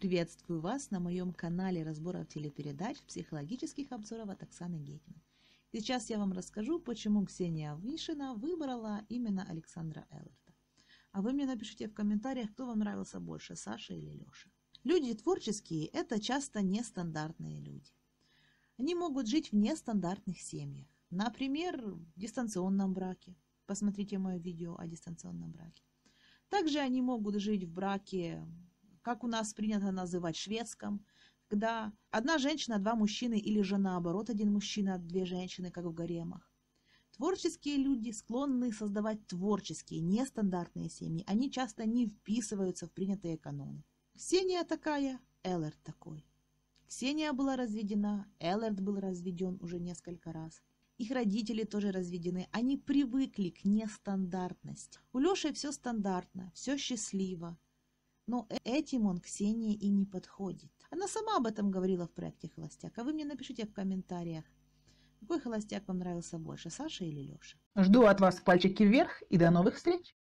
Приветствую вас на моем канале разборов телепередач психологических обзоров от Оксаны Гетман. Сейчас я вам расскажу, почему Ксения Вишина выбрала именно Александра Эллерта. А вы мне напишите в комментариях, кто вам нравился больше, Саша или Леша. Люди творческие – это часто нестандартные люди. Они могут жить в нестандартных семьях. Например, в дистанционном браке. Посмотрите мое видео о дистанционном браке. Также они могут жить в браке как у нас принято называть шведском, когда одна женщина, два мужчины или же наоборот один мужчина, две женщины, как в гаремах. Творческие люди склонны создавать творческие, нестандартные семьи. Они часто не вписываются в принятые каноны. Ксения такая, Эллерт такой. Ксения была разведена, Эллерт был разведен уже несколько раз. Их родители тоже разведены. Они привыкли к нестандартности. У Леши все стандартно, все счастливо. Но этим он Ксении и не подходит. Она сама об этом говорила в проекте «Холостяк». А вы мне напишите в комментариях, какой холостяк вам нравился больше, Саша или Леша? Жду от вас пальчики вверх и до новых встреч!